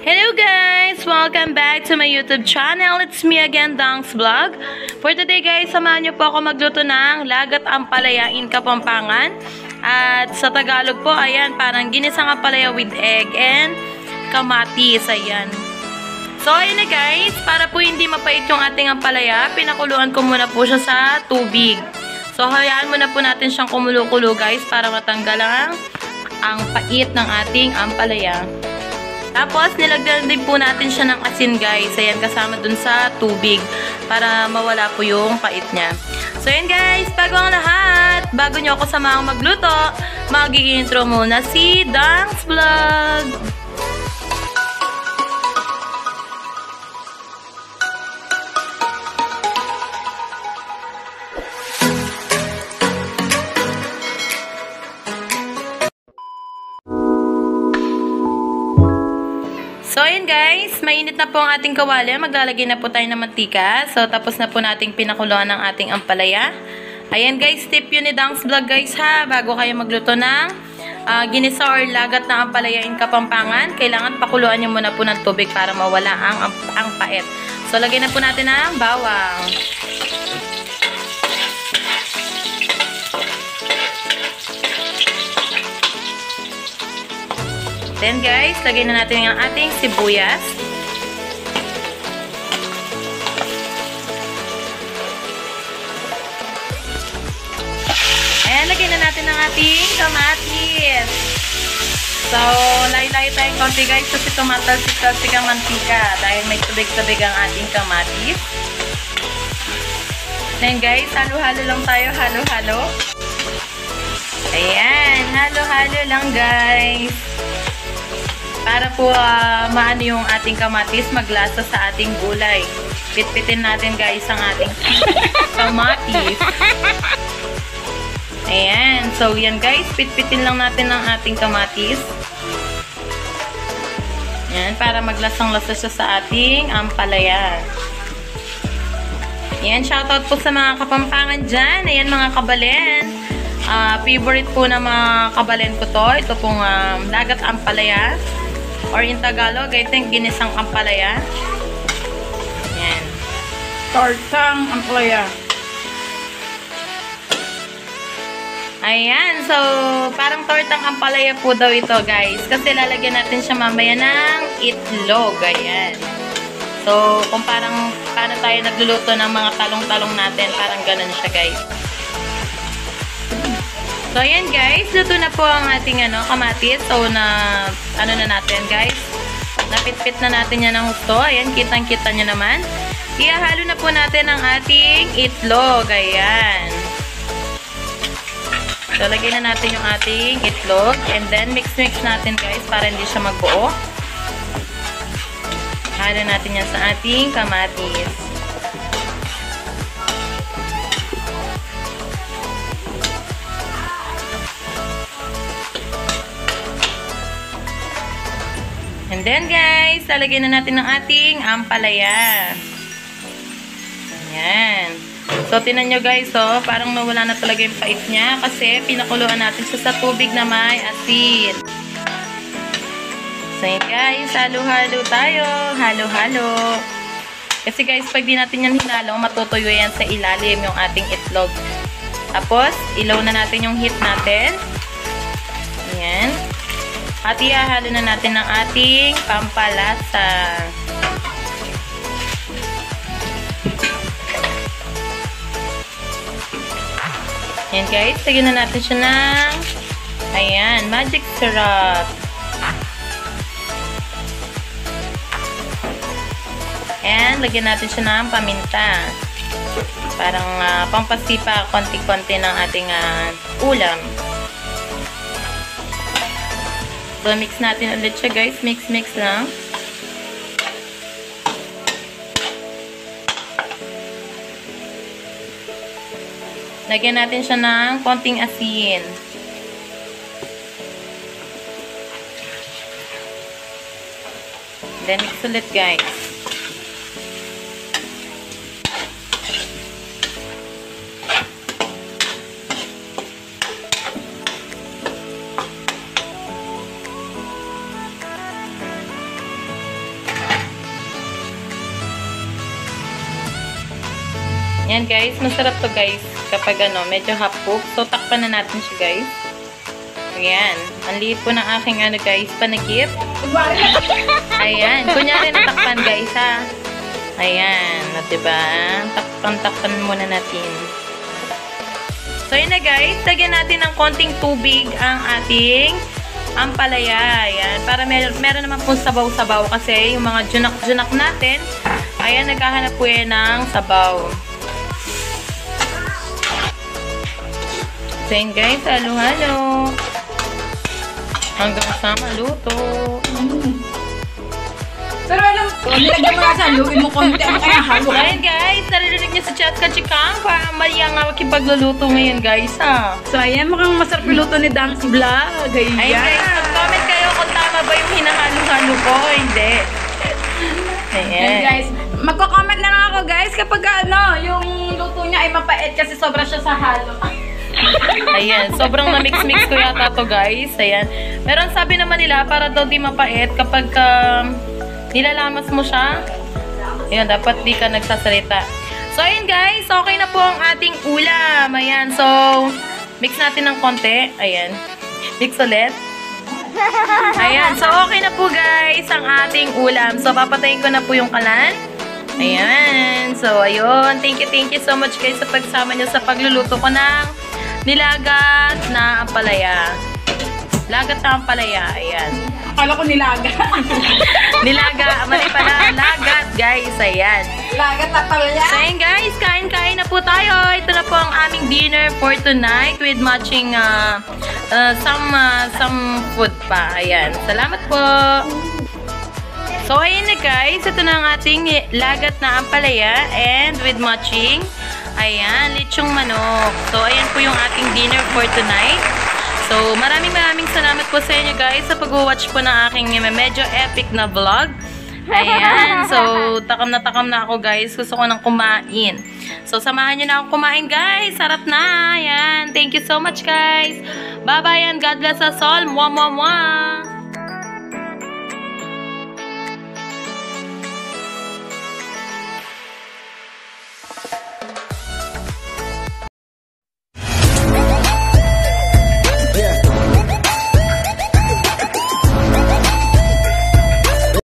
Hello guys! Welcome back to my YouTube channel. It's me again, Dang's Vlog. For today guys, samahan niyo po ako magluto ng lagat ampalayain kapampangan. At sa Tagalog po, ayan, parang ginisang ampalaya with egg and kamatis, ayan. So, ayun na guys, para po hindi mapait yung ating ampalaya, pinakuluan ko muna po siya sa tubig. So, hayaan muna po natin siyang kumulo-kulo guys para matanggal ang, ang pait ng ating ampalaya. Tapos, nilagyan din po natin siya ng asin, guys. Ayan, kasama dun sa tubig para mawala po yung pait niya. So, ayan, guys. Bago ang lahat, bago nyo ako samahang magluto, mag-intro muna si Dance Vlog. So, ayan guys, mainit na po ang ating kawali. Maglalagay na po tayo ng mantika. So, tapos na po nating pinakuluan ng ating ampalaya. Ayan guys, tip yun ni Dang's Vlog guys ha. Bago kayo magluto ng uh, ginisa or lagat na ampalaya in kapampangan, kailangan pakuluan nyo muna po ng tubig para mawala ang, ang, ang paet. So, lagay na po natin ang bawang. Then guys, lagay na natin yung ating sibuyas. And lagay na natin ang ating kamatis. So, layo-layo tayong konti guys kasi tumatalsik-talsik ang mantika dahil may tubig-tubig ang ating kamatis. Then guys, halo-halo lang tayo, halo-halo. Ayan, halo-halo lang guys para po uh, maano yung ating kamatis maglasa sa ating gulay. Pitpitin natin guys ang ating kamatis. Ayan. So, yan guys. Pitpitin lang natin ang ating kamatis. Ayan. Para maglasang-lasa siya sa ating ampalaya. Ayan. Shoutout po sa mga kapampangan dyan. Ayan mga kabalen. Uh, favorite po na mga kabalen ko to. Ito pong um, lagat ampalaya. Or in Tagalog, I think ginisang ampalaya. Yan. Tortang ampalaya. Ayan. So, parang tortang ampalaya po daw ito, guys. Kasi lalagyan natin siya mamaya ng itlog. Ayan. So, kung parang paano tayo nagluluto ng mga talong-talong natin, parang ganun siya, guys. So, ayan guys. Luto na po ang ating ano, kamatis. So, na, ano na natin guys. Napitpit na natin yan ng gusto. Ayan, kitang-kita nyo naman. Ihahalo na po natin ang ating itlog. Ayan. So, na natin yung ating itlog. And then, mix-mix natin guys para hindi siya magbuo. Halo natin yan sa ating kamatis. And then guys, lalagyan na natin ng ating ampalaya. Ayan. So, tinan nyo guys, oh, parang nawala na talaga yung pait niya kasi pinakuluan natin siya sa tubig na may asin. So, guys, halo-halo tayo. Halo-halo. Kasi guys, pag di natin yan hinalo, matutuyo yan sa ilalim yung ating itlog. Tapos, ilaw na natin yung heat natin. Ayan. At ihahalo na natin ng ating pampalasa. Yan guys, lagyan na natin siya ng ayan, magic syrup. And lagyan natin siya ng paminta. Parang uh, pampasipa konti-konti ng ating uh, ulam. So, mix natin ulit siya, guys. Mix, mix lang. Lagyan natin siya ng konting asin. Then, mix ulit, guys. Yan guys, masarap to guys kapag ano, medyo half cook. So takpan na natin siya guys. Ayan. Ang liit po ng aking ano guys, panagip. Ayan. Kunyari natakpan guys ha. Ayan. O diba? Takpan-takpan muna natin. So yun na guys, lagyan natin ng konting tubig ang ating ampalaya. Ayan. Para mer meron naman pong sabaw-sabaw kasi yung mga junak-junak natin, ayan, naghahanap po yan ng sabaw. Yun guys, halo-halo. Hanggang sa maluto. Pero alam ko, nilagyan mo na sa haluin mo konti ang kaya halo. Ayan guys, naririnig niyo sa chat ka chikang para mali ang makipagluluto ngayon guys ha. So ayan, mukhang masarap luto ni Dance Vlog. Ayan. Ayun guys, mag-comment kayo kung tama ba yung hinahalo-halo ko hindi. Ayan Ayan. guys, magko-comment na lang ako guys kapag ano, yung luto niya ay mapait kasi sobra siya sa halo. Ayan, sobrang na-mix-mix ko yata to guys. Ayan. Pero ang sabi naman nila, para daw di mapait kapag um, nilalamas mo siya, ayan, dapat di ka nagsasalita. So, ayun guys, okay na po ang ating ulam. Ayan, so, mix natin ng konti. Ayan. Mix ulit. Ayan, so okay na po guys ang ating ulam. So, papatayin ko na po yung kalan. Ayan. So, ayun. Thank you, thank you so much guys sa pagsama nyo sa pagluluto ko ng nilagat na ampalaya. Lagat na ampalaya. Ayan. Akala ko nilaga. Nilaga. Mali pala. Lagat, guys. Ayan. Lagat na pala So, ayun guys. Kain-kain na po tayo. Ito na po ang aming dinner for tonight with matching uh, uh, some, uh, some food pa. Ayan. Salamat po. So, ayun na guys. Ito na ang ating lagat na ampalaya and with matching. Ayan, lechong manok. So, ayan po yung ating dinner for tonight. So, maraming maraming salamat po sa inyo guys sa pag-watch po ng aking medyo epic na vlog. Ayan. So, takam na takam na ako guys. Gusto ko nang kumain. So, samahan nyo na akong kumain guys. Sarap na. Ayan. Thank you so much guys. Bye-bye and God bless us all. Mwah, mwah, mwah.